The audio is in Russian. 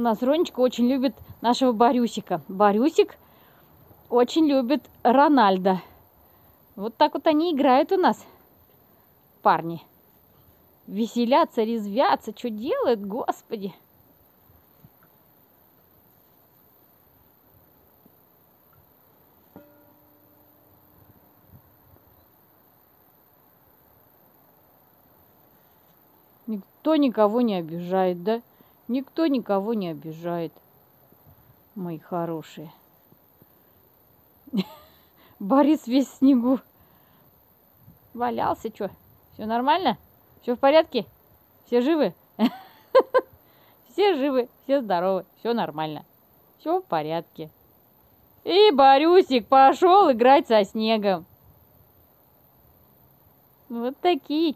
У нас Ронечка очень любит нашего Борюсика. Борюсик очень любит Рональда. Вот так вот они играют у нас, парни. Веселятся, резвятся, что делают, господи. Никто никого не обижает, да? Никто никого не обижает, мои хорошие. Борис весь в снегу. Валялся, что? Все нормально? Все в порядке? Все живы? Все живы, все здоровы, все нормально. Все в порядке. И Борюсик пошел играть со снегом. Вот такие